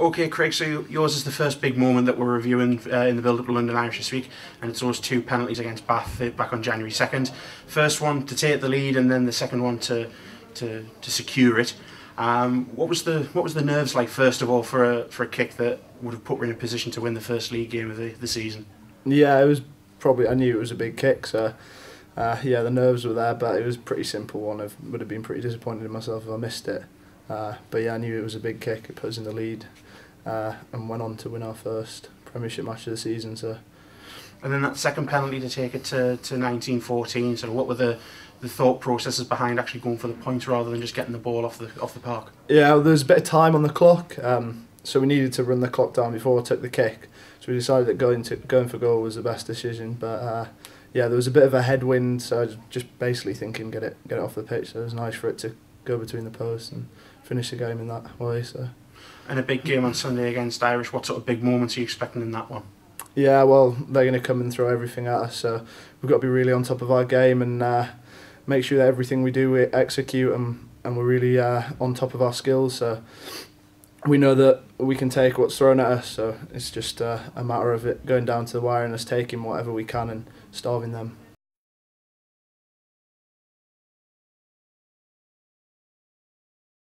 Okay, Craig, so yours is the first big moment that we're reviewing uh, in the build-up to London Irish this week, and it's those two penalties against Bath uh, back on January 2nd. First one to take the lead, and then the second one to to, to secure it. Um, what was the what was the nerves like first of all for a for a kick that would have put her in a position to win the first league game of the, the season? Yeah, it was probably I knew it was a big kick, so uh, yeah, the nerves were there, but it was a pretty simple one. I would have been pretty disappointed in myself if I missed it. Uh, but yeah, I knew it was a big kick. It put us in the lead uh, and went on to win our first Premiership match of the season. So. And then that second penalty to take it to, to 1914. So what were the the thought processes behind actually going for the point rather than just getting the ball off the off the park? Yeah, well, there was a bit of time on the clock, um, so we needed to run the clock down before I took the kick. So we decided that going to going for goal was the best decision. But uh, yeah, there was a bit of a headwind, so I was just basically thinking get it get it off the pitch. So it was nice for it to go between the posts and finish the game in that way. So. And a big game on Sunday against Irish. What sort of big moments are you expecting in that one? Yeah, well, they're going to come and throw everything at us, so we've got to be really on top of our game and uh, make sure that everything we do we execute and and we're really uh, on top of our skills. So we know that we can take what's thrown at us. So it's just uh, a matter of it going down to the wire and us taking whatever we can and starving them.